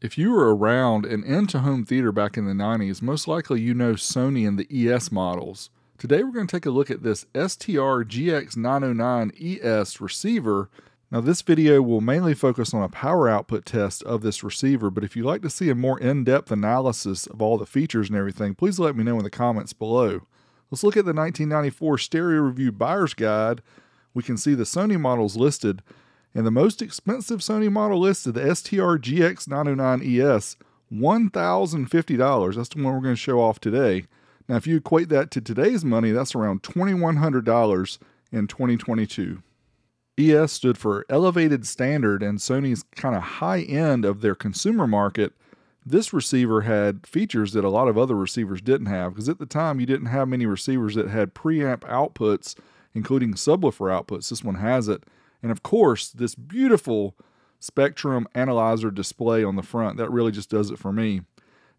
If you were around and into home theater back in the 90s, most likely you know Sony and the ES models. Today we're going to take a look at this STR GX909 ES receiver. Now this video will mainly focus on a power output test of this receiver, but if you'd like to see a more in-depth analysis of all the features and everything, please let me know in the comments below. Let's look at the 1994 Stereo Review Buyer's Guide. We can see the Sony models listed, and the most expensive Sony model listed, the STR GX909ES, $1,050. That's the one we're going to show off today. Now, if you equate that to today's money, that's around $2,100 in 2022. ES stood for Elevated Standard and Sony's kind of high end of their consumer market. This receiver had features that a lot of other receivers didn't have because at the time you didn't have many receivers that had preamp outputs, including subwoofer outputs. This one has it. And of course, this beautiful Spectrum analyzer display on the front, that really just does it for me.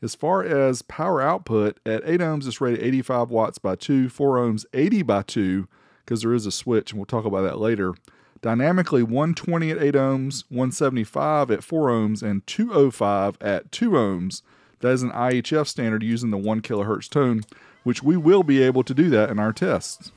As far as power output, at 8 ohms it's rated 85 watts by 2, 4 ohms 80 by 2, because there is a switch, and we'll talk about that later. Dynamically 120 at 8 ohms, 175 at 4 ohms, and 205 at 2 ohms. That is an IHF standard using the 1 kilohertz tone, which we will be able to do that in our tests.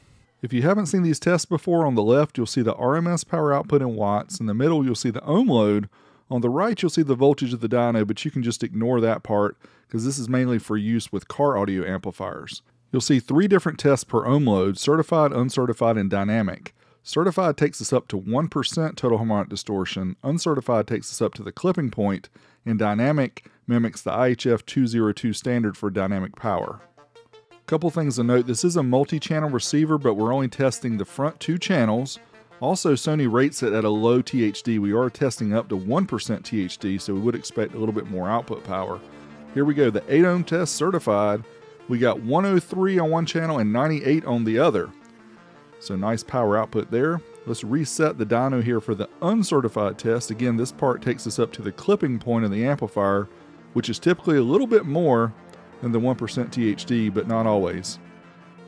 If you haven't seen these tests before, on the left you'll see the RMS power output in watts. In the middle you'll see the ohm load. On the right you'll see the voltage of the dyno, but you can just ignore that part because this is mainly for use with car audio amplifiers. You'll see three different tests per ohm load, certified, uncertified, and dynamic. Certified takes us up to 1% total harmonic distortion, uncertified takes us up to the clipping point, and dynamic mimics the IHF 202 standard for dynamic power. Couple things to note, this is a multi-channel receiver, but we're only testing the front two channels. Also, Sony rates it at a low THD. We are testing up to 1% THD, so we would expect a little bit more output power. Here we go, the 8 ohm test certified. We got 103 on one channel and 98 on the other. So nice power output there. Let's reset the dyno here for the uncertified test. Again, this part takes us up to the clipping point of the amplifier, which is typically a little bit more than the 1% THD, but not always.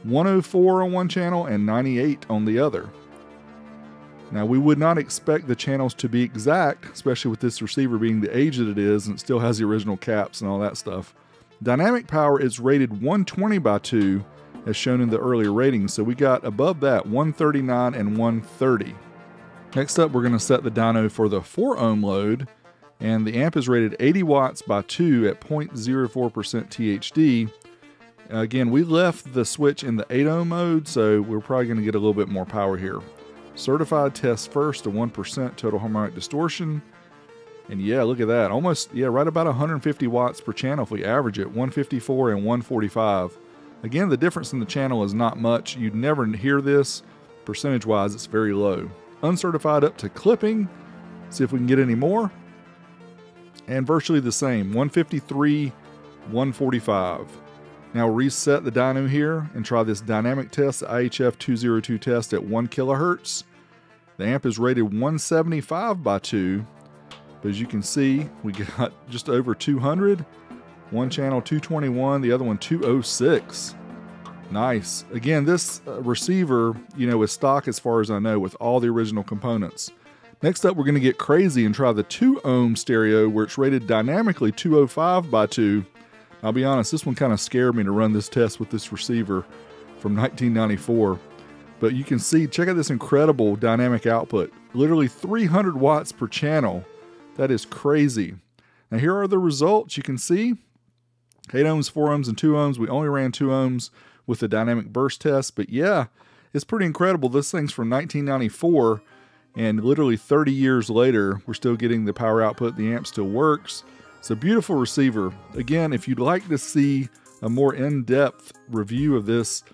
104 on one channel and 98 on the other. Now, we would not expect the channels to be exact, especially with this receiver being the age that it is and it still has the original caps and all that stuff. Dynamic power is rated 120 by 2, as shown in the earlier ratings, so we got above that 139 and 130. Next up, we're going to set the dyno for the 4 ohm load, and the amp is rated 80 watts by 2 at 0.04% THD. Again, we left the switch in the 8 ohm mode, so we're probably going to get a little bit more power here. Certified test first to 1% total harmonic distortion. And yeah, look at that. Almost, yeah, right about 150 watts per channel if we average it, 154 and 145. Again, the difference in the channel is not much. You'd never hear this. Percentage wise, it's very low. Uncertified up to clipping. See if we can get any more and virtually the same 153, 145. Now reset the dyno here and try this dynamic test, the IHF 202 test at 1 kilohertz. The amp is rated 175 by 2, but as you can see, we got just over 200. One channel 221, the other one 206. Nice. Again, this uh, receiver, you know, is stock as far as I know with all the original components. Next up, we're going to get crazy and try the 2 ohm stereo where it's rated dynamically 205 by 2. I'll be honest, this one kind of scared me to run this test with this receiver from 1994. But you can see, check out this incredible dynamic output. Literally 300 watts per channel. That is crazy. Now here are the results. You can see 8 ohms, 4 ohms, and 2 ohms. We only ran 2 ohms with the dynamic burst test. But yeah, it's pretty incredible. This thing's from 1994 and literally 30 years later, we're still getting the power output. The amp still works. It's a beautiful receiver. Again, if you'd like to see a more in-depth review of this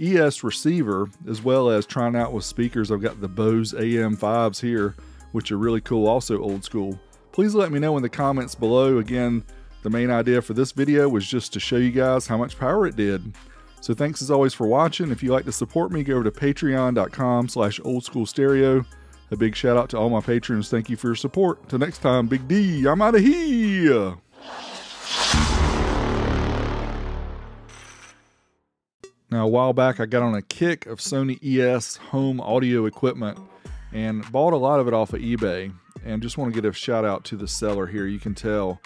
ES receiver, as well as trying out with speakers, I've got the Bose AM5s here, which are really cool, also old school. Please let me know in the comments below. Again, the main idea for this video was just to show you guys how much power it did. So thanks as always for watching. If you'd like to support me, go over to patreon.com slash oldschoolstereo. A big shout out to all my patrons. Thank you for your support. Until next time, Big D, I'm out of here. Now, a while back, I got on a kick of Sony ES home audio equipment and bought a lot of it off of eBay. And just want to get a shout out to the seller here. You can tell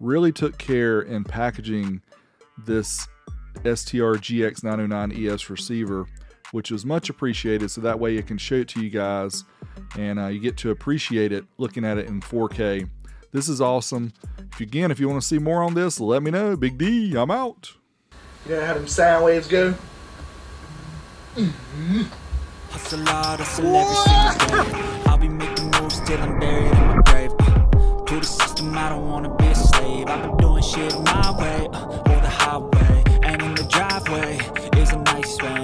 really took care in packaging this STR GX909 ES receiver, which was much appreciated. So that way it can show it to you guys and uh, you get to appreciate it looking at it in 4K. This is awesome. If you, again, if you want to see more on this, let me know. Big D, I'm out. You know how them sound waves go? Hustle hard, hustle every single day. I'll be making moves till I'm buried in my grave. Uh, to the system, I don't wanna be a slave. I've been doing shit my way, uh, or the highway. And in the driveway is a nice range.